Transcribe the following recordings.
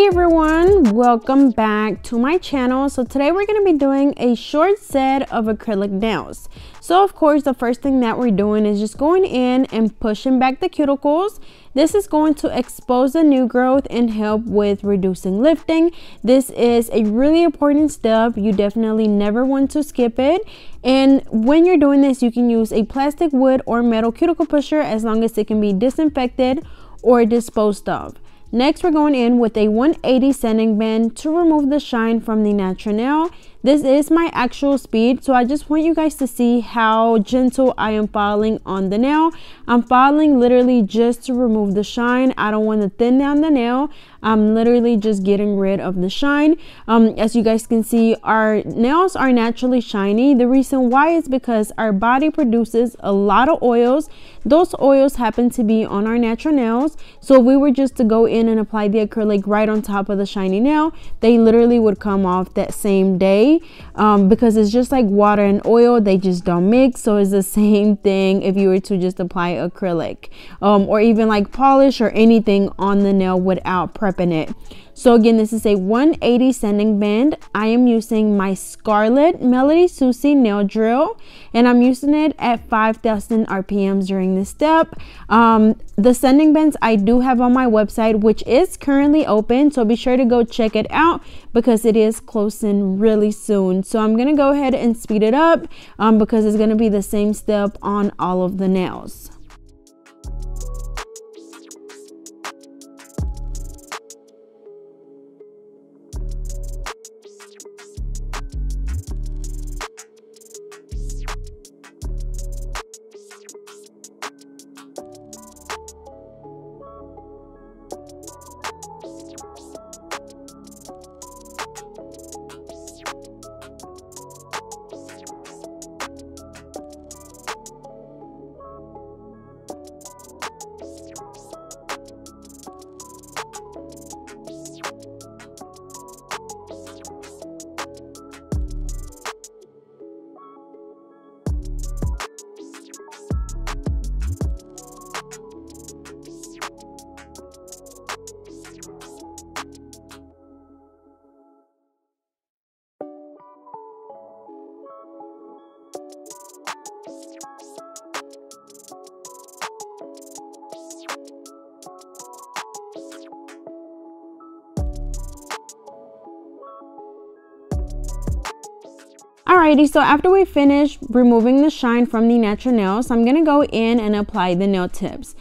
Hey everyone, welcome back to my channel. So today we're going to be doing a short set of acrylic nails. So of course the first thing that we're doing is just going in and pushing back the cuticles. This is going to expose the new growth and help with reducing lifting. This is a really important step. You definitely never want to skip it. And when you're doing this, you can use a plastic, wood, or metal cuticle pusher as long as it can be disinfected or disposed of. Next, we're going in with a 180 sanding band to remove the shine from the natural nail. This is my actual speed, so I just want you guys to see how gentle I am filing on the nail. I'm filing literally just to remove the shine. I don't want to thin down the nail. I'm literally just getting rid of the shine. Um, as you guys can see, our nails are naturally shiny. The reason why is because our body produces a lot of oils. Those oils happen to be on our natural nails. So if we were just to go in and apply the acrylic right on top of the shiny nail, they literally would come off that same day um, because it's just like water and oil they just don't mix so it's the same thing if you were to just apply acrylic um, or even like polish or anything on the nail without prepping it so again, this is a 180 sanding band. I am using my Scarlet Melody Susie nail drill and I'm using it at 5,000 RPMs during this step. Um, the sanding bands I do have on my website, which is currently open. So be sure to go check it out because it is closing really soon. So I'm going to go ahead and speed it up um, because it's going to be the same step on all of the nails. Alrighty, so after we finish removing the shine from the natural nails, I'm gonna go in and apply the nail tips.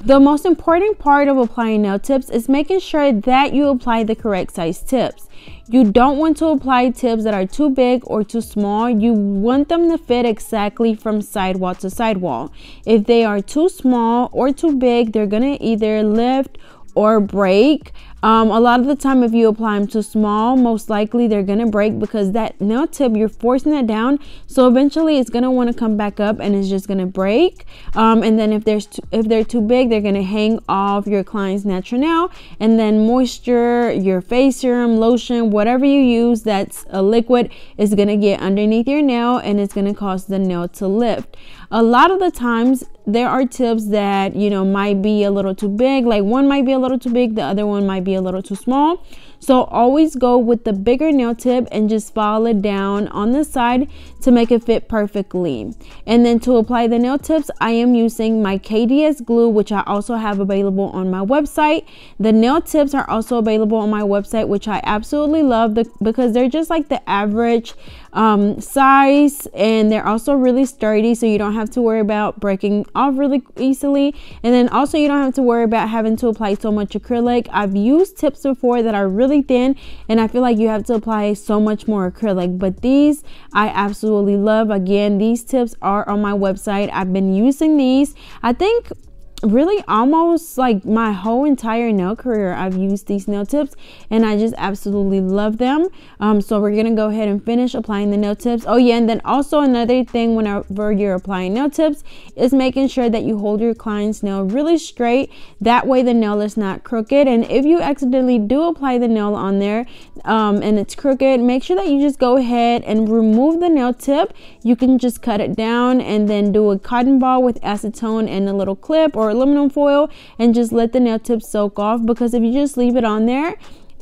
The most important part of applying nail tips is making sure that you apply the correct size tips. You don't want to apply tips that are too big or too small. You want them to fit exactly from sidewall to sidewall. If they are too small or too big, they're gonna either lift or break. Um, a lot of the time, if you apply them too small, most likely they're gonna break because that nail tip you're forcing it down. So eventually, it's gonna want to come back up and it's just gonna break. Um, and then if there's if they're too big, they're gonna hang off your client's natural nail. And then moisture, your face serum, lotion, whatever you use that's a liquid is gonna get underneath your nail and it's gonna cause the nail to lift. A lot of the times, there are tips that you know might be a little too big. Like one might be a little too big, the other one might be a little too small. So always go with the bigger nail tip and just file it down on the side to make it fit perfectly. And then to apply the nail tips, I am using my KDS glue, which I also have available on my website. The nail tips are also available on my website, which I absolutely love because they're just like the average um, size and they're also really sturdy so you don't have to worry about breaking off really easily. And then also you don't have to worry about having to apply so much acrylic. I've used tips before that are really thin and I feel like you have to apply so much more acrylic. But these I absolutely love. Again these tips are on my website. I've been using these. I think really almost like my whole entire nail career I've used these nail tips and I just absolutely love them. Um, so we're gonna go ahead and finish applying the nail tips. Oh yeah and then also another thing whenever you're applying nail tips is making sure that you hold your client's nail really straight. That way the nail is not crooked and if you accidentally do apply the nail on there um, and it's crooked make sure that you just go ahead and remove the nail tip. You can just cut it down and then do a cotton ball with acetone and a little clip or aluminum foil and just let the nail tip soak off because if you just leave it on there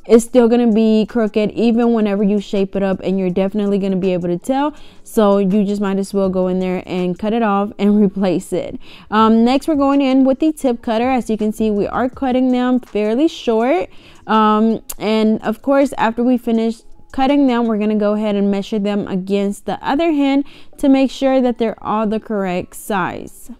it's still going to be crooked even whenever you shape it up and you're definitely going to be able to tell. So you just might as well go in there and cut it off and replace it. Um, next we're going in with the tip cutter. As you can see we are cutting them fairly short. Um, and of course after we finish cutting them we're going to go ahead and measure them against the other hand to make sure that they're all the correct size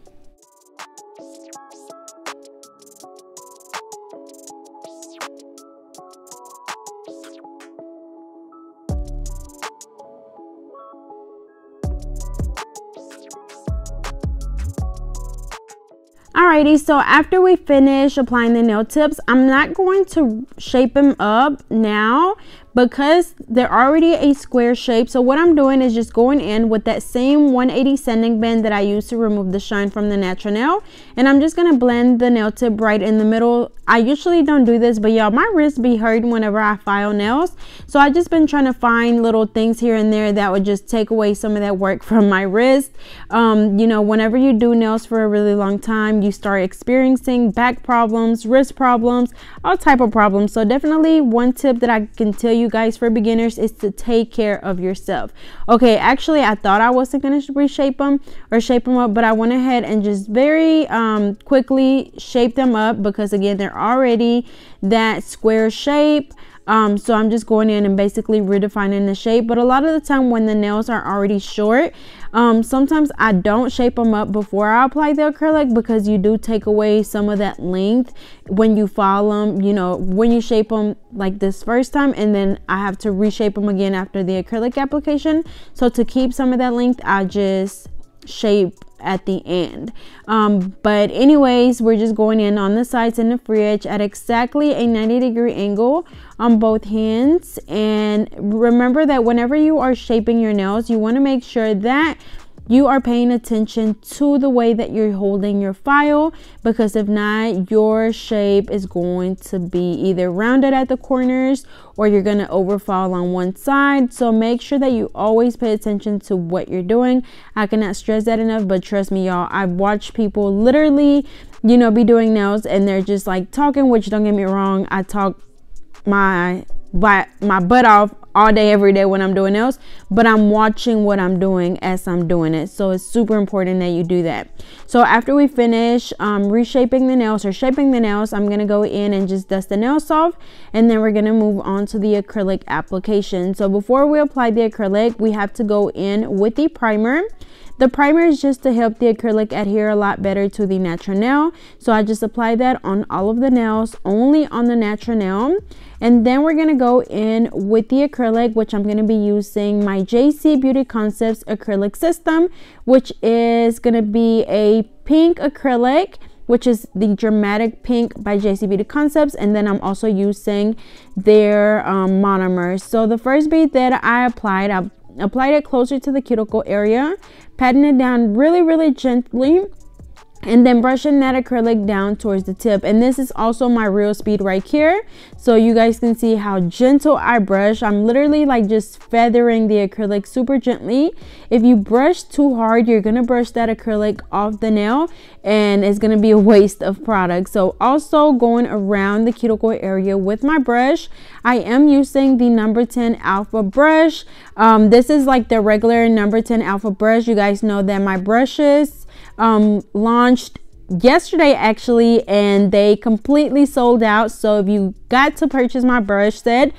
Alrighty, so after we finish applying the nail tips, I'm not going to shape them up now because they're already a square shape. So what I'm doing is just going in with that same 180 sanding band that I used to remove the shine from the natural nail. And I'm just gonna blend the nail tip right in the middle. I usually don't do this but y'all my wrist be hurting whenever I file nails. So I just been trying to find little things here and there that would just take away some of that work from my wrist. Um, you know whenever you do nails for a really long time you start experiencing back problems wrist problems all type of problems. So definitely one tip that I can tell you you guys for beginners is to take care of yourself. Okay, actually, I thought I wasn't going to reshape them or shape them up, but I went ahead and just very um, quickly shape them up because, again, they're already that square shape. Um, so I'm just going in and basically redefining the shape. But a lot of the time when the nails are already short, um, sometimes I don't shape them up before I apply the acrylic because you do take away some of that length when you file them, you know, when you shape them like this first time and then I have to reshape them again after the acrylic application. So to keep some of that length, I just shape at the end. Um, but anyways we're just going in on the sides and the free edge at exactly a 90 degree angle on both hands. And remember that whenever you are shaping your nails you want to make sure that you are paying attention to the way that you're holding your file because if not your shape is going to be either rounded at the corners or you're going to overfall on one side. So make sure that you always pay attention to what you're doing. I cannot stress that enough but trust me y'all i've watched people literally you know be doing nails and they're just like talking which don't get me wrong i talk my but my butt off all day every day when I'm doing nails but I'm watching what I'm doing as I'm doing it so it's super important that you do that so after we finish um, reshaping the nails or shaping the nails I'm gonna go in and just dust the nails off and then we're gonna move on to the acrylic application so before we apply the acrylic we have to go in with the primer the primer is just to help the acrylic adhere a lot better to the natural nail. So I just apply that on all of the nails, only on the natural nail. And then we're going to go in with the acrylic, which I'm going to be using my JC Beauty Concepts acrylic system, which is going to be a pink acrylic which is the dramatic pink by JC Beauty Concepts. And then I'm also using their um, monomers. So the first bead that I applied I applied it closer to the cuticle area patting it down really really gently and then brushing that acrylic down towards the tip. And this is also my real speed right here. So you guys can see how gentle I brush. I'm literally like just feathering the acrylic super gently. If you brush too hard you're gonna brush that acrylic off the nail and it's gonna be a waste of product. So also going around the cuticle area with my brush I am using the number 10 alpha brush. Um, this is like the regular number 10 alpha brush. You guys know that my brushes um, launched yesterday actually and they completely sold out. So if you got to purchase my brush set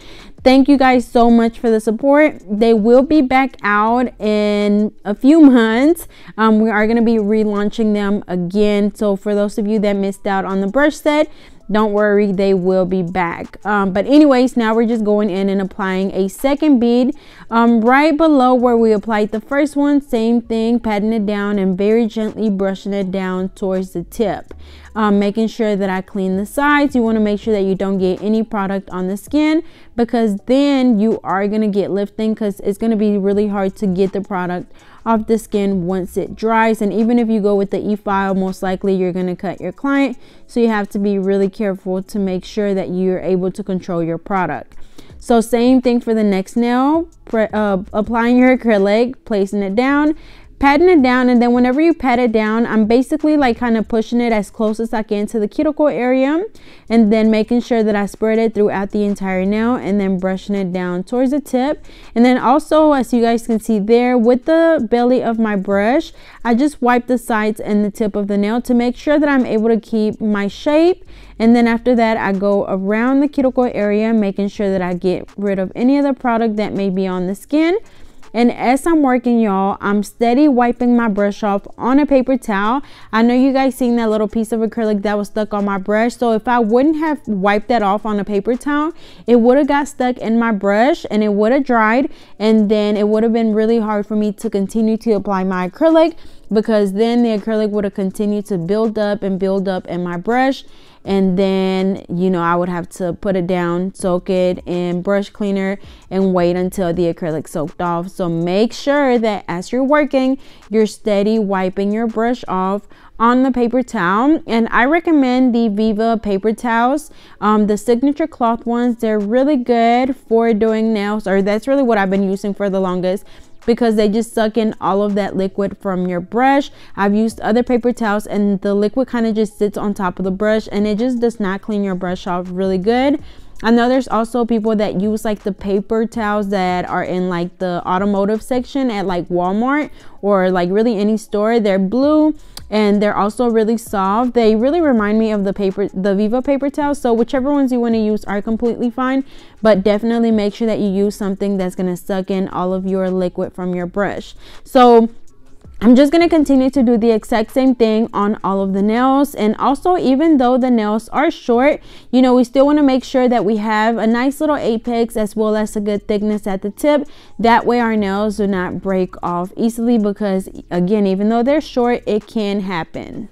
thank you guys so much for the support. They will be back out in a few months. Um, we are going to be relaunching them again. So for those of you that missed out on the brush set don't worry they will be back. Um, but anyways now we're just going in and applying a second bead um, right below where we applied the first one. Same thing patting it down and very gently brushing it down towards the tip. Um, making sure that I clean the sides. You want to make sure that you don't get any product on the skin because then you are going to get lifting because it's going to be really hard to get the product off the skin once it dries. And even if you go with the e-file most likely you're going to cut your client. So you have to be really careful to make sure that you're able to control your product. So same thing for the next nail. Uh, applying your acrylic placing it down patting it down and then whenever you pat it down I'm basically like kind of pushing it as close as I can to the cuticle area and then making sure that I spread it throughout the entire nail and then brushing it down towards the tip. And then also as you guys can see there with the belly of my brush I just wipe the sides and the tip of the nail to make sure that I'm able to keep my shape. And then after that I go around the cuticle area making sure that I get rid of any of the product that may be on the skin and as I'm working, y'all, I'm steady wiping my brush off on a paper towel. I know you guys seen that little piece of acrylic that was stuck on my brush. So if I wouldn't have wiped that off on a paper towel, it would have got stuck in my brush and it would have dried. And then it would have been really hard for me to continue to apply my acrylic because then the acrylic would have continued to build up and build up in my brush and then you know I would have to put it down soak it in brush cleaner and wait until the acrylic soaked off. So make sure that as you're working you're steady wiping your brush off on the paper towel. And I recommend the Viva paper towels. Um, the signature cloth ones they're really good for doing nails or that's really what I've been using for the longest because they just suck in all of that liquid from your brush. I've used other paper towels and the liquid kind of just sits on top of the brush and it just does not clean your brush off really good. I know there's also people that use like the paper towels that are in like the automotive section at like Walmart or like really any store. They're blue and they're also really soft. They really remind me of the paper, the Viva paper towels. So whichever ones you want to use are completely fine, but definitely make sure that you use something that's going to suck in all of your liquid from your brush. So I'm just going to continue to do the exact same thing on all of the nails. And also, even though the nails are short, you know, we still want to make sure that we have a nice little apex as well as a good thickness at the tip. That way our nails do not break off easily because again, even though they're short, it can happen.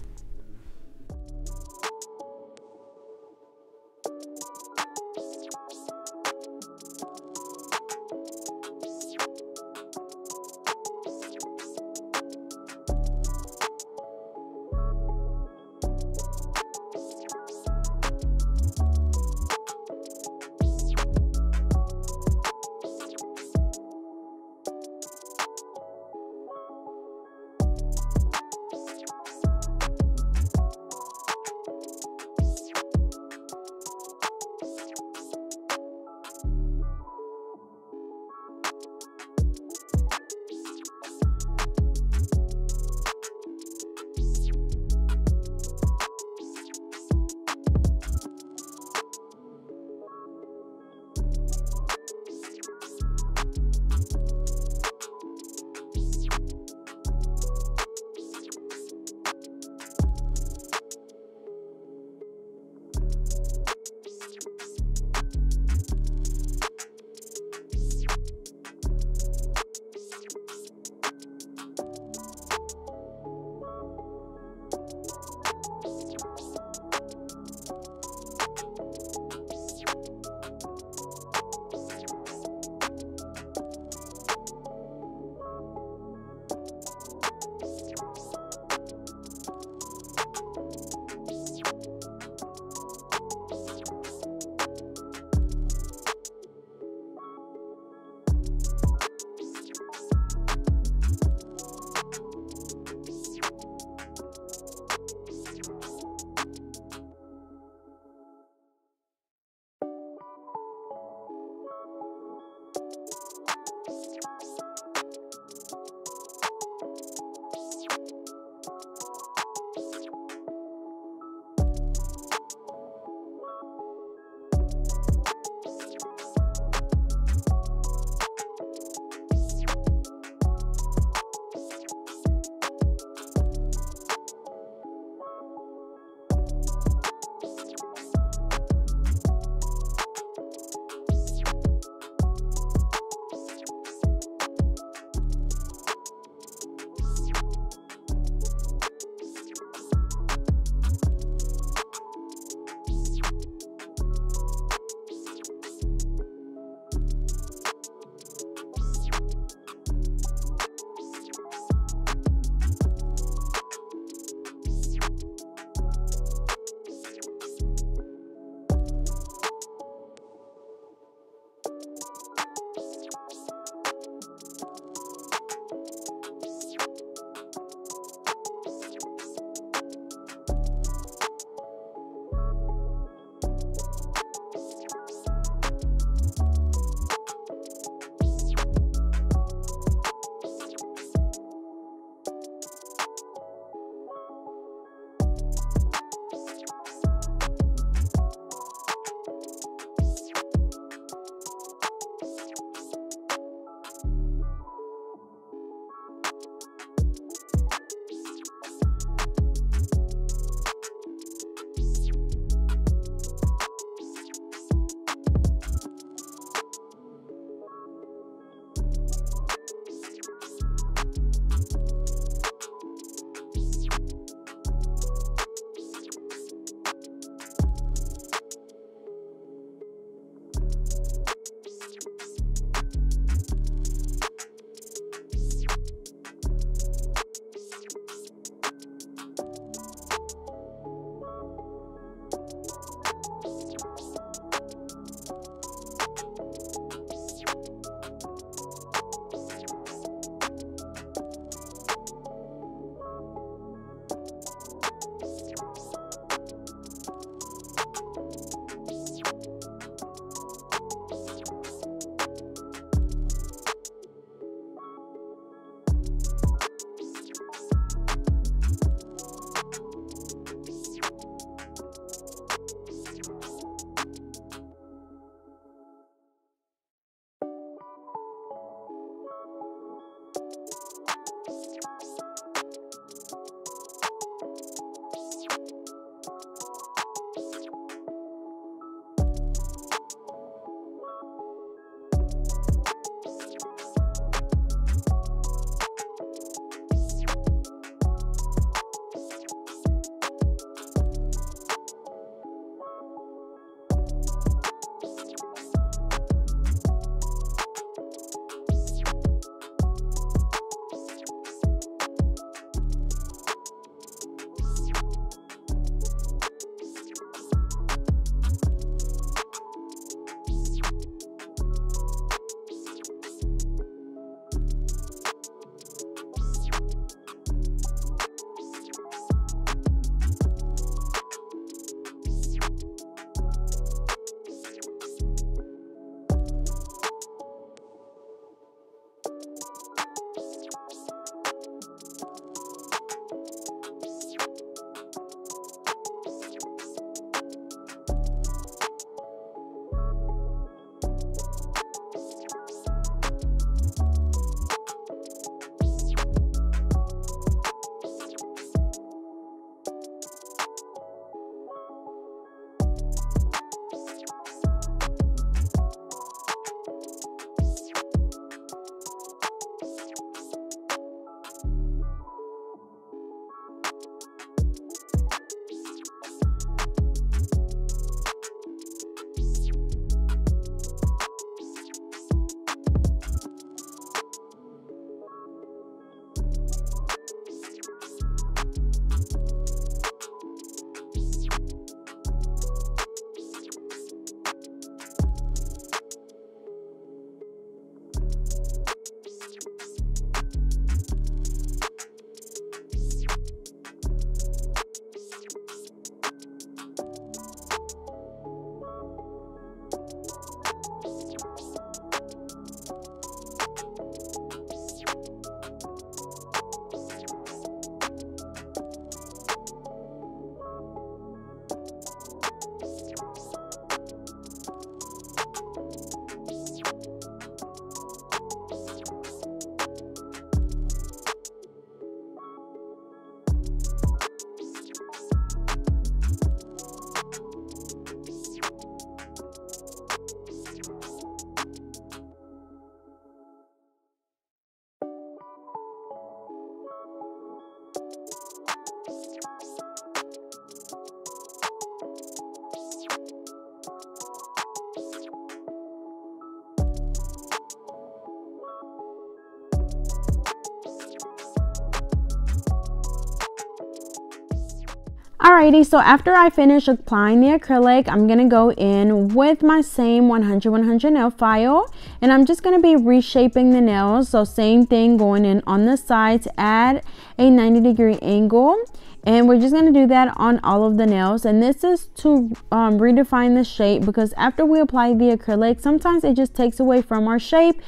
Alrighty, so after I finish applying the acrylic, I'm going to go in with my same 100-100 nail file and I'm just going to be reshaping the nails. So same thing going in on the sides at a 90 degree angle and we're just going to do that on all of the nails and this is to um, redefine the shape because after we apply the acrylic sometimes it just takes away from our shape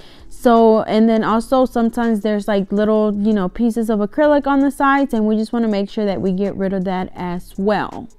so and then also sometimes there's like little you know pieces of acrylic on the sides and we just want to make sure that we get rid of that as well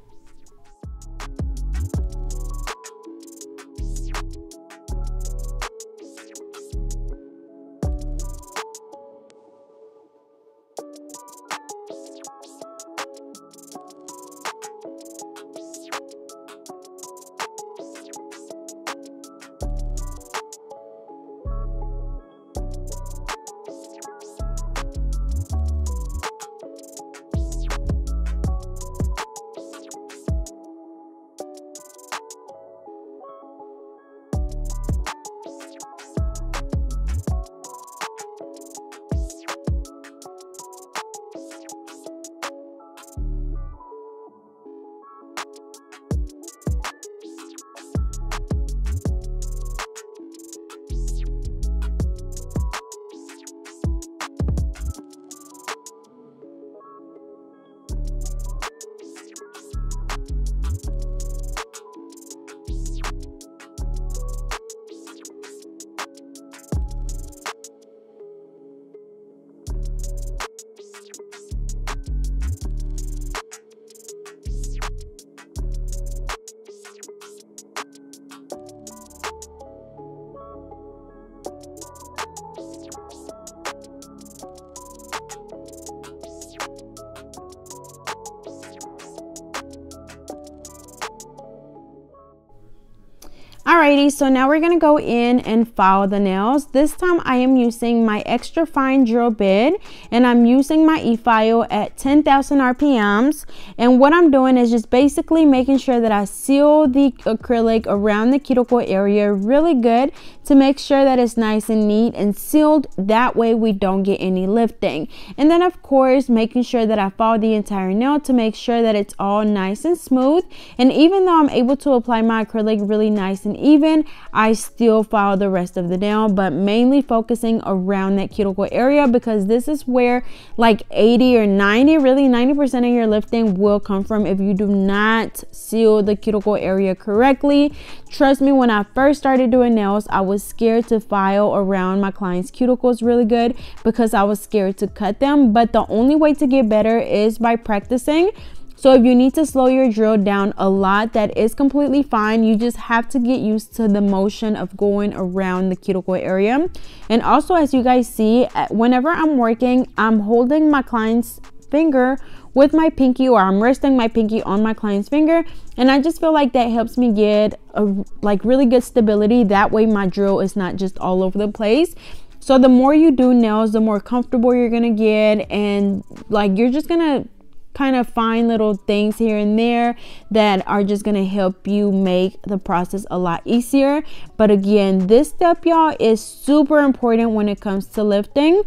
Alrighty, so now we're gonna go in and file the nails. This time I am using my extra fine drill bit and I'm using my e-file at 10,000 RPMs. And what I'm doing is just basically making sure that I seal the acrylic around the cuticle area really good to make sure that it's nice and neat and sealed. That way we don't get any lifting. And then of course, making sure that I file the entire nail to make sure that it's all nice and smooth. And even though I'm able to apply my acrylic really nice and even, I still file the rest of the nail, but mainly focusing around that cuticle area because this is where like 80 or 90, really 90% of your lifting will come from if you do not seal the cuticle area correctly. Trust me, when I first started doing nails, I was scared to file around my clients' cuticles really good because I was scared to cut them. But the only way to get better is by practicing. So if you need to slow your drill down a lot, that is completely fine. You just have to get used to the motion of going around the cuticle area. And also, as you guys see, whenever I'm working, I'm holding my client's finger with my pinky or I'm resting my pinky on my client's finger and I just feel like that helps me get a like really good stability that way my drill is not just all over the place so the more you do nails the more comfortable you're gonna get and like you're just gonna kind of find little things here and there that are just going to help you make the process a lot easier. But again, this step, y'all, is super important when it comes to lifting.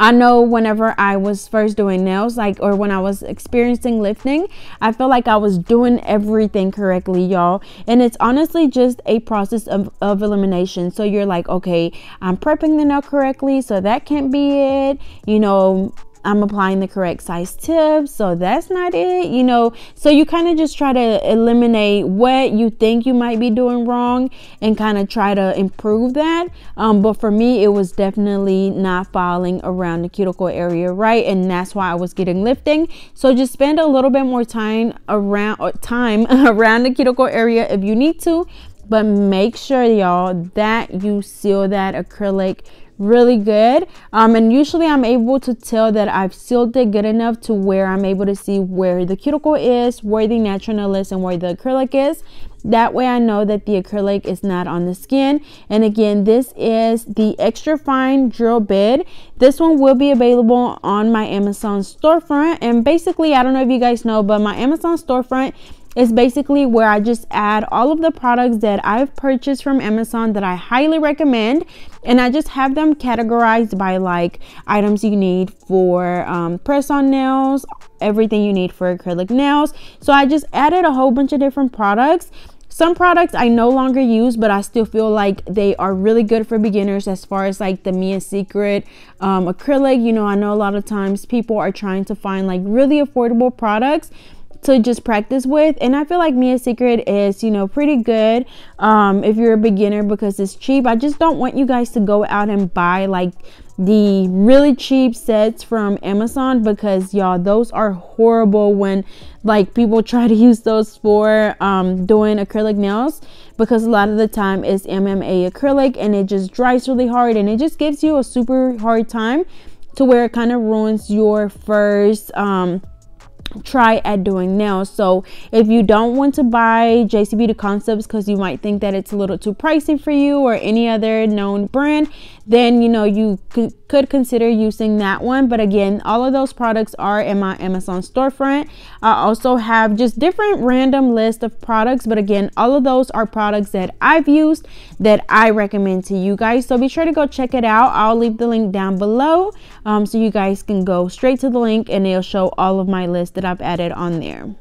I know whenever I was first doing nails, like, or when I was experiencing lifting, I felt like I was doing everything correctly, y'all. And it's honestly just a process of, of elimination. So you're like, okay, I'm prepping the nail correctly, so that can't be it. You know, I'm applying the correct size tips, so that's not it, you know. So you kind of just try to eliminate what you think you might be doing wrong and kind of try to improve that. Um, but for me, it was definitely not filing around the cuticle area right, and that's why I was getting lifting. So just spend a little bit more time around time around the cuticle area if you need to, but make sure y'all that you seal that acrylic really good. Um, and usually I'm able to tell that I've sealed it good enough to where I'm able to see where the cuticle is where the natural is and where the acrylic is. That way I know that the acrylic is not on the skin. And again this is the extra fine drill bit this one will be available on my Amazon storefront. And basically I don't know if you guys know but my Amazon storefront is basically where I just add all of the products that I've purchased from Amazon that I highly recommend. And I just have them categorized by like items you need for um, press on nails, everything you need for acrylic nails. So I just added a whole bunch of different products some products I no longer use, but I still feel like they are really good for beginners as far as like the Mia Secret um, acrylic. You know, I know a lot of times people are trying to find like really affordable products to just practice with and i feel like mia secret is you know pretty good um if you're a beginner because it's cheap. I just don't want you guys to go out and buy like the really cheap sets from Amazon because y'all those are horrible when like people try to use those for um, doing acrylic nails because a lot of the time it's MMA acrylic and it just dries really hard and it just gives you a super hard time to where it kind of ruins your first um, try at doing now. So if you don't want to buy JC Beauty Concepts because you might think that it's a little too pricey for you or any other known brand then you know you could, consider using that one. But again all of those products are in my Amazon storefront. I also have just different random list of products but again all of those are products that I've used that I recommend to you guys. So be sure to go check it out. I'll leave the link down below um, so you guys can go straight to the link and it'll show all of my list that I've added on there.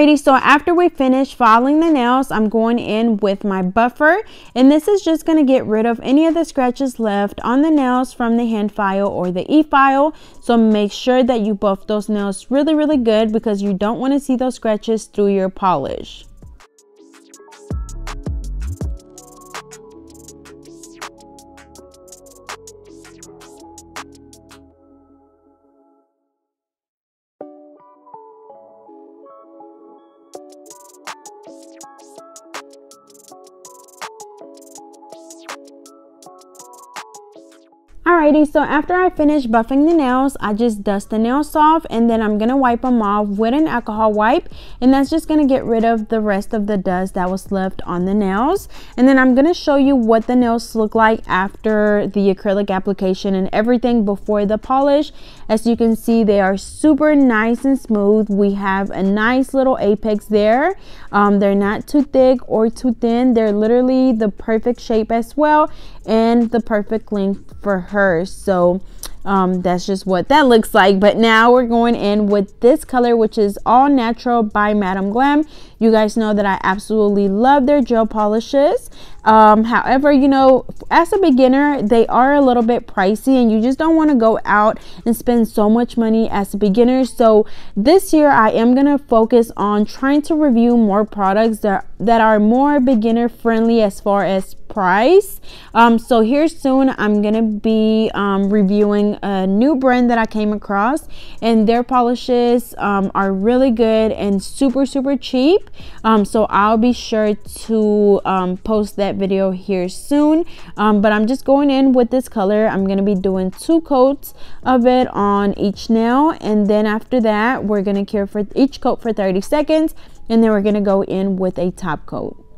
Alrighty, so after we finish filing the nails, I'm going in with my buffer. And this is just going to get rid of any of the scratches left on the nails from the hand file or the e-file. So make sure that you buff those nails really, really good because you don't want to see those scratches through your polish. Alrighty, so after I finish buffing the nails, I just dust the nails off and then I'm going to wipe them off with an alcohol wipe. And that's just going to get rid of the rest of the dust that was left on the nails. And then I'm going to show you what the nails look like after the acrylic application and everything before the polish. As you can see, they are super nice and smooth. We have a nice little apex there. Um, they're not too thick or too thin. They're literally the perfect shape as well and the perfect length for her. So um, that's just what that looks like. But now we're going in with this color which is all natural by madam glam you guys know that i absolutely love their gel polishes. Um, however you know as a beginner they are a little bit pricey and you just don't want to go out and spend so much money as a beginner. So this year i am going to focus on trying to review more products that that are more beginner friendly as far as price. Um, so here soon i'm gonna be um, reviewing a new brand that i came across and their polishes um, are really good and super super cheap um, so i'll be sure to um, post that video here soon. Um, but i'm just going in with this color. I'm gonna be doing two coats of it on each nail. And then after that we're gonna cure for each coat for 30 seconds. And then we're gonna go in with a top coat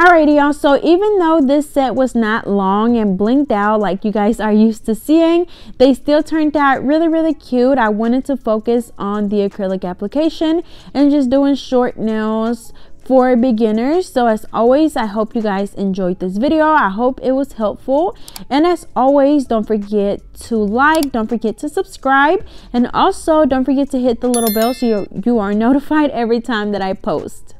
Alrighty y'all, so even though this set was not long and blinked out like you guys are used to seeing, they still turned out really, really cute. I wanted to focus on the acrylic application and just doing short nails for beginners. So as always i hope you guys enjoyed this video. I hope it was helpful. And as always don't forget to like don't forget to subscribe and also don't forget to hit the little bell so you, you are notified every time that i post